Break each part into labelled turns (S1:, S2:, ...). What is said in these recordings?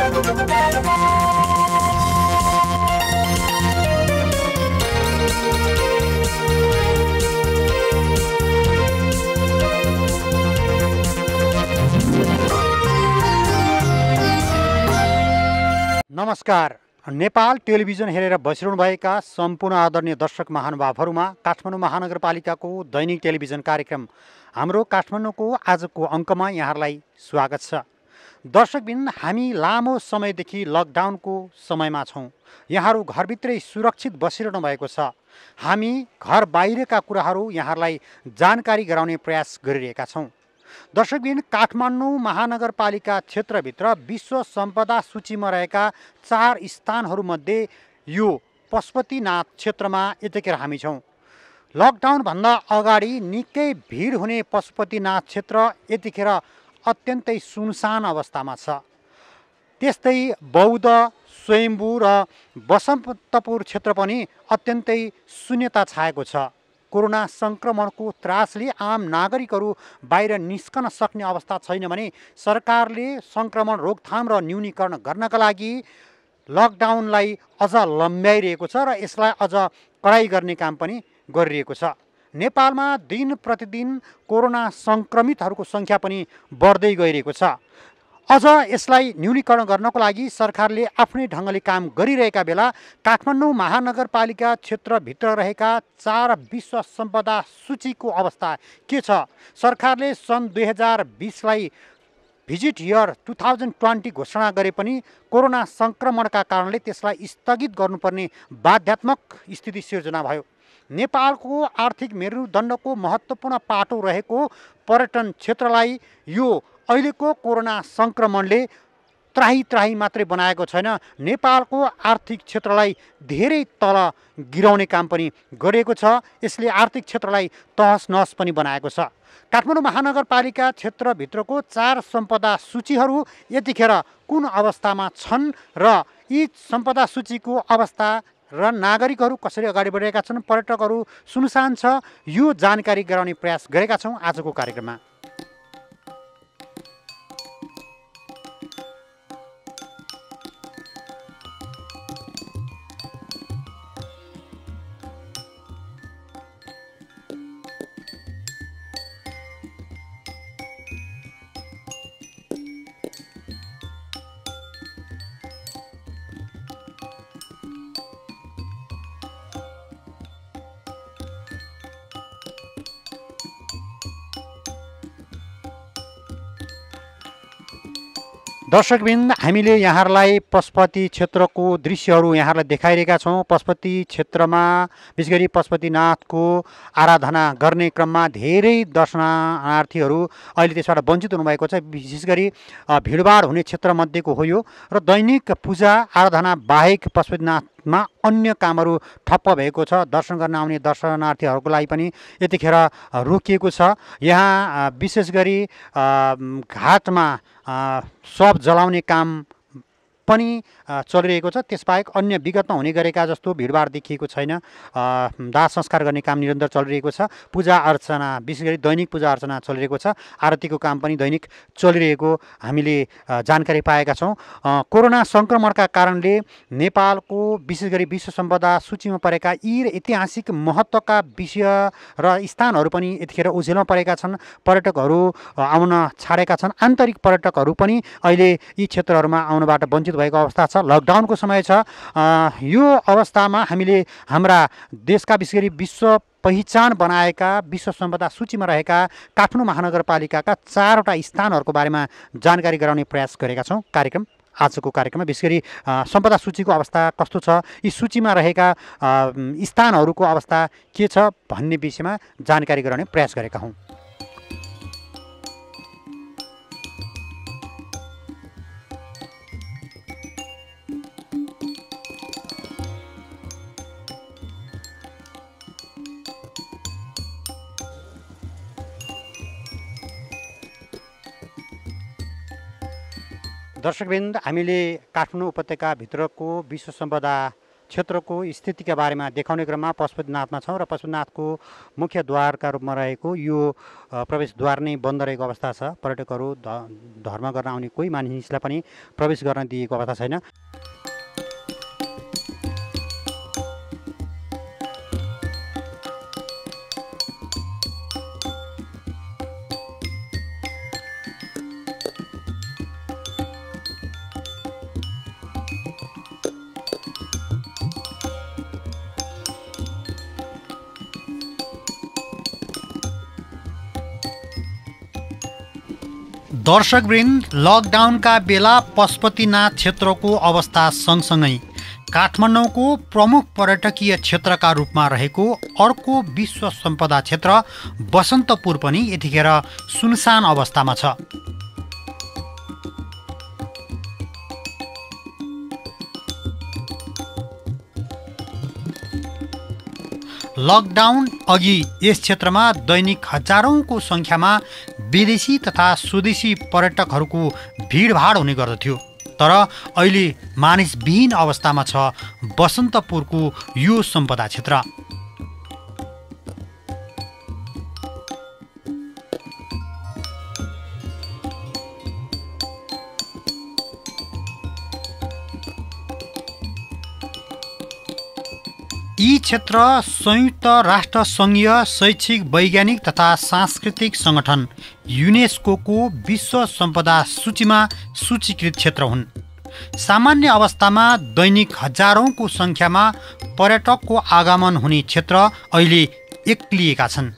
S1: नमस्कार। नेपाल टेलिभिजन हेरेर बसिरहनुभएका सम्पूर्ण आदरणीय दर्शक महानुभावहरूमा काठमाडौँ महानगरपालिकाको दैनिक टेलिभिजन कार्यक्रम हाम्रो काठमाडौँको आजको अङ्कमा यहाँहरूलाई स्वागत छ। दर्शकबिन हामी लामो समयदेखि लकडाउनको समयमा छौँ। यहाँहरू घरभित्रै सुरक्षित बसिरहनु भएको छ। हामी घर बाहिरका कुराहरू यहाँहरूलाई जानकारी गराउने प्रयास गरिरहेका छौँ। दर्शकबिन काठमाडौँ महानगरपालिका क्षेत्रभित्र विश्व सम्पदा सूचीमा रहेका चार स्थानहरूमध्ये यो पशुपतिनाथ क्षेत्रमा यतिखेर हामी छौँ। लकडाउनभन्दा अगाडि निकै भिड हुने पशुपतिनाथ क्षेत्र यतिखेर अत्यन्तै सुनसान अवस्थामा छ। त्यस्तै बौद्ध स्वयम्भू र बसन्तपुर क्षेत्र पनि अत्यन्तै शून्यता छाएको छ। कोरोना सङ्क्रमणको त्रासले आम नागरिकहरू बाहिर निस्कन सक्ने अवस्था छैन भने सरकारले सङ्क्रमण रोकथाम र न्यूनीकरण गर्नका लागि लकडाउनलाई अझ लम्ब्याइरहेको छ र यसलाई अझ कडाइ गर्ने काम पनि गरिरहेको छ। नेपालमा दिन प्रतिदिन कोरोना सङ्क्रमितहरूको सङ्ख्या पनि बढ्दै गइरहेको छ। अझ यसलाई न्यूनीकरण गर्नको लागि सरकारले आफ्नै ढङ्गले काम गरिरहेका बेला काठमाडौँ महानगरपालिका क्षेत्रभित्र रहेका चार विश्व सम्पदा सूचीको अवस्था के छ? सरकारले सन् दुई हजार बिसलाई visit year two thousand twenty घोषणा गरे पनि कोरोना सङ्क्रमणका कारणले त्यसलाई स्थगित गर्नुपर्ने बाध्यात्मक स्थिति सिर्जना भयो। नेपालको आर्थिक मेरुदण्डको महत्त्वपूर्ण पाटो रहेको पर्यटन क्षेत्रलाई यो अहिलेको कोरोना सङ्क्रमणले त्राही त्राही मात्रै बनाएको छैन। नेपालको आर्थिक क्षेत्रलाई धेरै तल गिराउने काम पनि गरिएको छ। यसले आर्थिक क्षेत्रलाई तहस नहस पनि बनाएको छ। काठमाडौँ महानगरपालिका क्षेत्रभित्रको चार सम्पदा सूचीहरू यतिखेर कुन अवस्थामा छन् र यी सम्पदा सूचीको अवस्था र नागरिकहरू कसरी अगाडि बढेका छन् पर्यटकहरू सुनसान छ यो जानकारी गराउने प्रयास गरेका छौँ आजको कार्यक्रममा। दर्शकबिन हामीले यहाँहरूलाई पशुपति क्षेत्रको दृश्यहरू यहाँहरूलाई देखाइरहेका छौँ। पशुपति क्षेत्रमा विशेष गरी पशुपतिनाथको आराधना गर्ने क्रममा धेरै दर्शनार्थीहरू अहिले त्यसबाट वञ्चित हुनुभएको छ। विशेष गरी भिडभाड हुने क्षेत्रमध्येको हो यो। र दैनिक पूजा आराधना बाहेक पशुपतिनाथमा अन्य कामहरू ठप्प भएको छ? दर्शन गर्न आउने दर्शनार्थीहरूको लागि पनि यतिखेर रोकिएको छ। यहाँ विशेष गरी घाटमा सब जलाउने काम पनि चलिरहेको छ। त्यसबाहेक अन्य विगतमा हुने गरेका जस्तो भिडभाड देखिएको छैन। दाह संस्कार गर्ने काम निरन्तर चलिरहेको छ। पूजा अर्चना विशेष गरी दैनिक पूजा अर्चना चलिरहेको छ। आरतीको काम पनि दैनिक चलिरहेको हामीले जानकारी पाएका छौँ। कोरोना सङ्क्रमणका कारणले नेपालको विशेष गरी विश्व सम्पदा सूचीमा परेका यी ऐतिहासिक महत्त्वका विषय र स्थानहरू पनि यतिखेर उझेलमा परेका छन्। पर्यटकहरू आउन छाडेका छन्। आन्तरिक पर्यटकहरू पनि अहिले यी क्षेत्रहरूमा आउनबाट वञ्चित भएको अवस्था छ। लकडाउनको समय छ। यो अवस्थामा हामीले हाम्रा देशका विशेष गरी विश्व पहिचान बनाएका विश्व सम्पदा सूचीमा रहेका काठमाडौँ महानगरपालिकाका चारवटा स्थानहरूको बारेमा जानकारी गराउने प्रयास गरेका छौँ। कार्यक्रम आजको कार्यक्रममा विशेष गरी सम्पदा सूचीको अवस्था कस्तो छ? यी सूचीमा रहेका स्थानहरूको अवस्था के छ भन्ने विषयमा जानकारी गराउने प्रयास गरेका हौँ। दर्शकवृन्द हामीले काठमाडौँ उपत्यकाभित्रको विश्व सम्पदा क्षेत्रको स्थितिका बारेमा देखाउने क्रममा पशुपतिनाथमा छौँ र पशुपतिनाथको मुख्य द्वारका रूपमा रहेको यो प्रवेशद्वार नै बन्द रहेको अवस्था छ। पर्यटकहरू धर्म गर्न आउने कोही मानिसलाई पनि प्रवेश गर्न दिएको अवस्था छैन। दर्शकवृन्द लकडाउनका बेला पशुपतिनाथ क्षेत्रको अवस्था सँगसँगै काठमाडौँको प्रमुख पर्यटकीय क्षेत्रका रूपमा रहेको अर्को विश्व सम्पदा क्षेत्र बसन्तपुर पनि यतिखेर सुनसान अवस्थामा छ। लकडाउन अघि यस क्षेत्रमा दैनिक हजारौँको सङ्ख्यामा विदेशी तथा स्वदेशी पर्यटकहरूको भिडभाड हुने गर्दथ्यो। तर अहिले मानिसविहीन अवस्थामा छ बसन्तपुरको यो सम्पदा क्षेत्र। क्षेत्र संयुक्त राष्ट्र सङ्घीय शैक्षिक वैज्ञानिक तथा सांस्कृतिक सङ्गठन युनेस्को विश्व सम्पदा सूचीमा सूचीकृत क्षेत्र हुन्। सामान्य अवस्थामा दैनिक हजारौँको सङ्ख्यामा पर्यटकको आगमन हुने क्षेत्र अहिले एक्लिएका छन्।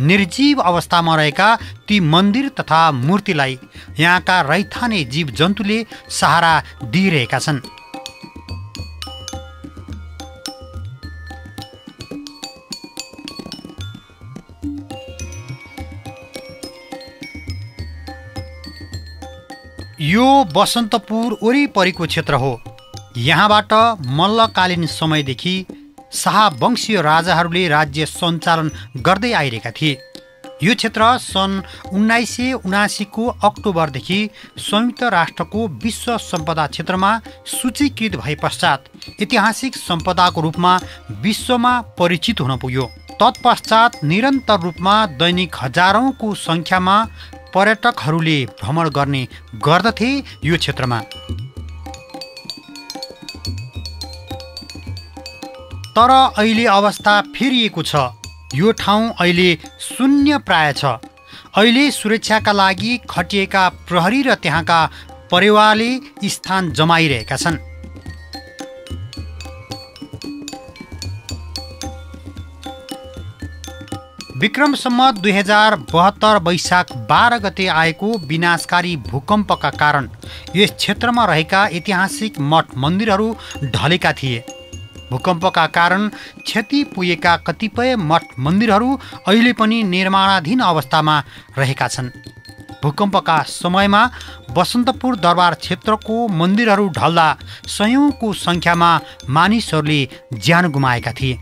S1: निर्जीव अवस्थामा रहेका ती मन्दिर तथा मूर्तिलाई यहाँका रैथाने जीव जन्तुले सहारा दिइरहेका छन्। यो बसन्तपुर वरिपरिको क्षेत्र हो। यहाँबाट मल्लकालीन समयदेखि शाहवंशीय राजाहरूले राज्य सञ्चालन गर्दै आइरहेका थिए। यो क्षेत्र सन् उन्नाइस सय उनासीको अक्टोबरदेखि संयुक्त राष्ट्रको विश्व सम्पदा क्षेत्रमा सूचीकृत भए पश्चात ऐतिहासिक सम्पदाको रूपमा विश्वमा परिचित हुन पुग्यो। तत्पश्चात निरन्तर रूपमा दैनिक हजारौँको सङ्ख्यामा पर्यटकहरूले भ्रमण गर्ने गर्दथे यो क्षेत्रमा। तर अहिले अवस्था फेरिएको छ। यो ठाउँ अहिले शून्य प्राय छ। अहिले सुरक्षाका लागि खटिएका प्रहरी र त्यहाँका परिवारले स्थान जमाइरहेका छन्। विक्रमसम्म दुई हजार बहत्तर वैशाख बाह्र गते आएको विनाशकारी भूकम्पका कारण यस क्षेत्रमा रहेका ऐतिहासिक मठ मन्दिरहरू ढलेका थिए। भूकम्पका कारण क्षति पुगेका कतिपय मठ मन्दिरहरू अहिले पनि निर्माणाधीन अवस्थामा रहेका छन्। भूकम्पका समयमा बसन्तपुर दरबार क्षेत्रको मन्दिरहरू ढल्दा सयौँको सङ्ख्यामा मानिसहरूले ज्यान गुमाएका थिए।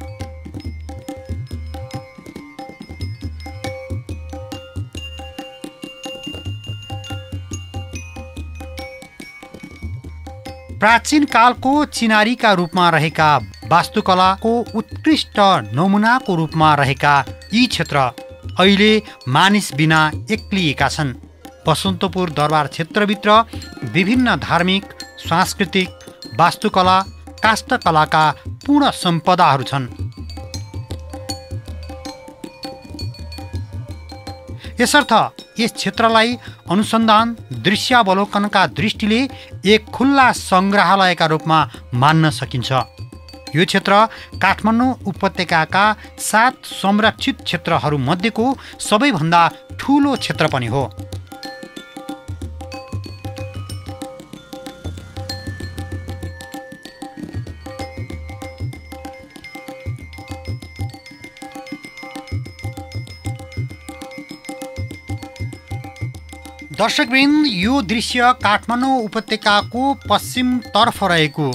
S1: प्राचीन कालको चिनारीका रूपमा रहेका वास्तुकलाको उत्कृष्ट नमुनाको रूपमा रहेका यी क्षेत्र अहिले मानिस बिना एक्लिएका छन्। बसन्तपुर दरबार क्षेत्रभित्र विभिन्न धार्मिक सांस्कृतिक वास्तुकला काष्ठकलाका पूर्ण सम्पदाहरू छन्। यसर्थ यस क्षेत्रलाई अनुसन्धान दृश्यावलोकनका दृष्टिले एक खुल्ला सङ्ग्रहालयका रूपमा मान्न सकिन्छ। यो क्षेत्र काठमाडौँ उपत्यकाका सात संरक्षित क्षेत्रहरूमध्येको सबैभन्दा ठुलो क्षेत्र पनि हो। दर्शकवृन्द यो दृश्य काठमाडौँ उपत्यकाको पश्चिमतर्फ रहेको।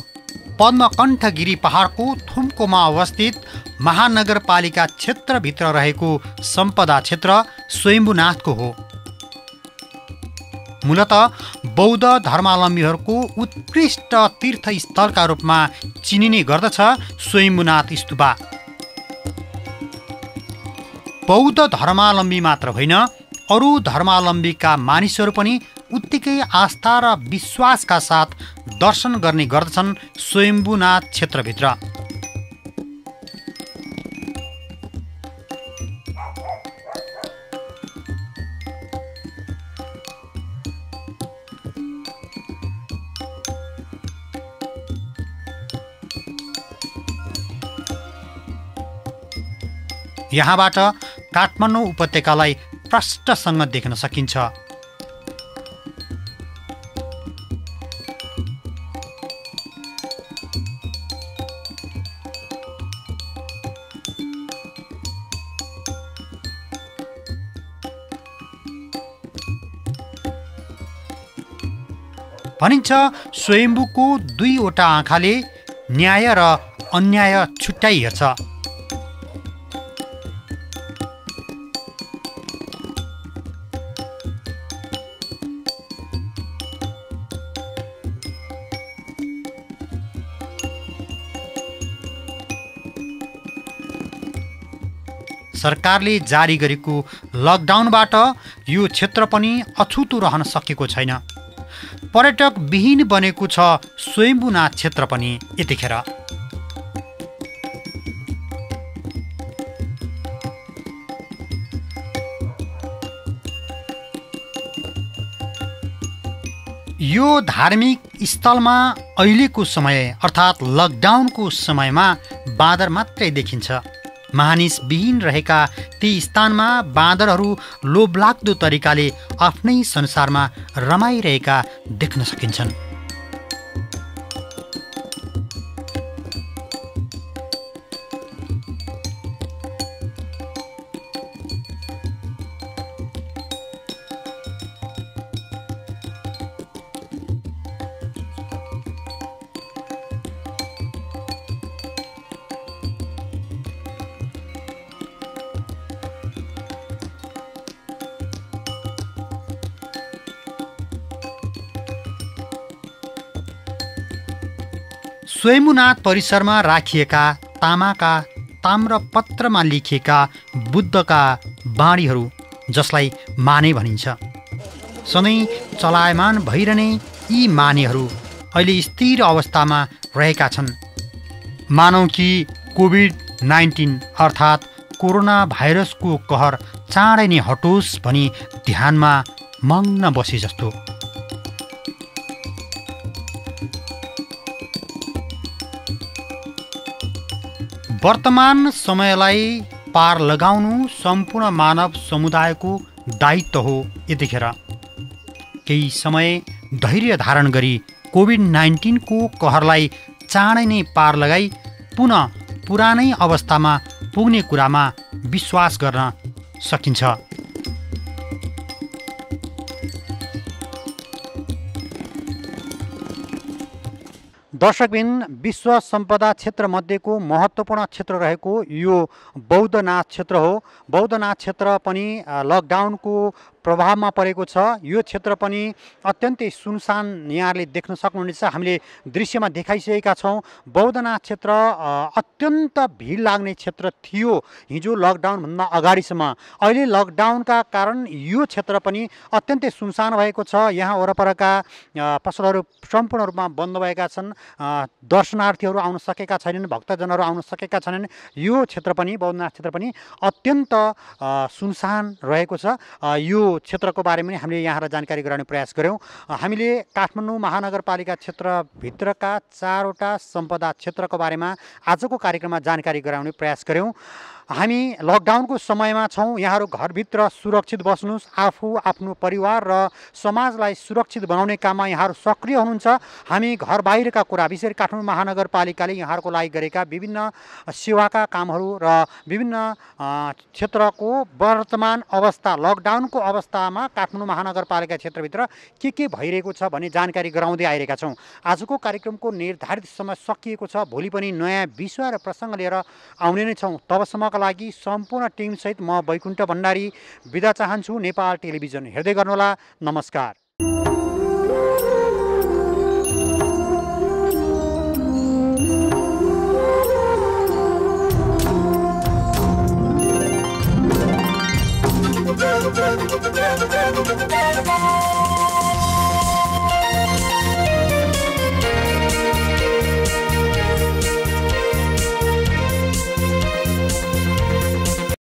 S1: पद्मकण्ठगिरी पहाडको थुम्कोमा अवस्थित महानगरपालिका क्षेत्रभित्र रहेको सम्पदा क्षेत्र स्वयम्भूनाथको हो। मूलत बौद्ध धर्मावलम्बीहरूको उत्कृष्ट तीर्थस्थलका रूपमा चिनिने गर्दछ स्वयम्भूनाथ स्तुपा। बौद्ध धर्मावलम्बी मात्र होइन अरू धर्मावलम्बीका मानिसहरू पनि उत्तिकै आस्था र विश्वासका साथ दर्शन गर्ने गर्दछन् स्वयम्भूनाथ क्षेत्रभित्र। यहाँबाट काठमाडौँ उपत्यकालाई प्रष्टसँग देख्न सकिन्छ। भनिन्छ स्वयम्भूको दुईवटा आँखाले न्याय र अन्याय छुट्याइ हेर्छ सरकारले जारी गरेको लकडाउनबाट यो क्षेत्र पनि अछुतो रहन सकेको छैन। पर्यटक विहीन बनेको छ स्वयम्भूनाथ क्षेत्र पनि यतिखेर। यो धार्मिक स्थलमा अहिलेको समय अर्थात् लकडाउनको समयमा बाँदर मात्रै देखिन्छ। मानिस विहीन रहेका ती स्थानमा बाँदरहरू लोभलाग्दो तरिकाले आफ्नै संसारमा रमाइरहेका देख्न सकिन्छन्। स्वयम्भूनाथ परिसरमा राखिएका तामाका ताम्रपत्रमा लेखिएका बुद्धका बाणीहरू जसलाई माने भनिन्छ। सधैँ चलायमान भइरहने यी मानेहरू अहिले स्थिर अवस्थामा रहेका छन्। मानौ कि कोभिड नाइन्टिन अर्थात् कोरोना भाइरसको कहर चाँडै नै हटोस् भनी ध्यानमा मग्न बसे जस्तो वर्तमान समयलाई पार लगाउनु सम्पूर्ण मानव समुदायको दायित्व हो यतिखेर। केही समय धैर्य धारण गरी कोभिड नाइन्टिनको कहरलाई चाँडै नै पार लगाई पुनः पुरानै अवस्थामा पुग्ने कुरामा विश्वास गर्न सकिन्छ। दर्शकबिन विश्व सम्पदा क्षेत्रमध्येको महत्त्वपूर्ण क्षेत्र रहेको यो बौद्धनाथ क्षेत्र हो। बौद्धनाथ क्षेत्र पनि लकडाउनको प्रभावमा परेको छ। यो क्षेत्र पनि अत्यन्तै सुनसान यहाँहरूले देख्न सक्नुहुनेछ। हामीले दृश्यमा देखाइसकेका छौँ बौद्धनाथ क्षेत्र अत्यन्त भिड लाग्ने क्षेत्र थियो हिजो लकडाउनभन्दा अगाडिसम्म। अहिले लकडाउनका कारण यो क्षेत्र पनि अत्यन्तै सुनसान भएको छ। यहाँ वरपरका पसलहरू सम्पूर्ण रूपमा बन्द भएका छन्। दर्शनार्थीहरू आउन सकेका छैनन् भक्तजनहरू आउन सकेका छैनन्। यो क्षेत्र पनि बौद्धनाथ क्षेत्र पनि अत्यन्त सुनसान रहेको छ। यो क्षेत्रको बारेमा पनि हामीले यहाँलाई जानकारी गराउने प्रयास गऱ्यौँ। हामीले काठमाडौँ महानगरपालिका क्षेत्रभित्रका चारवटा सम्पदा क्षेत्रको बारेमा आजको कार्यक्रममा जानकारी गराउने प्रयास गऱ्यौँ। हामी लकडाउनको समयमा छौँ। यहाँहरू घरभित्र सुरक्षित बस्नुहोस्। आफू आफ्नो परिवार र समाजलाई सुरक्षित बनाउने काममा यहाँहरू सक्रिय हुनुहुन्छ। हामी घर बाहिरका कुरा विशेष काठमाडौँ महानगरपालिकाले यहाँहरूको लागि गरेका विभिन्न सेवाका कामहरू र विभिन्न क्षेत्रको वर्तमान अवस्था लकडाउनको अवस्थामा काठमाडौँ महानगरपालिका क्षेत्रभित्र के के भइरहेको छ भन्ने जानकारी गराउँदै आइरहेका छौँ। आजको कार्यक्रमको निर्धारित समय सकिएको छ। भोलि पनि नयाँ विषय र प्रसङ्ग लिएर आउने नै छौँ। तबसम्म लागी लागि सम्पूर्ण टिमसहित म वैकुण्ठ भण्डारी विदा चाहन्छु नेपाल टेलिभिजन। हेर्दै गर्नुहोला नमस्कार।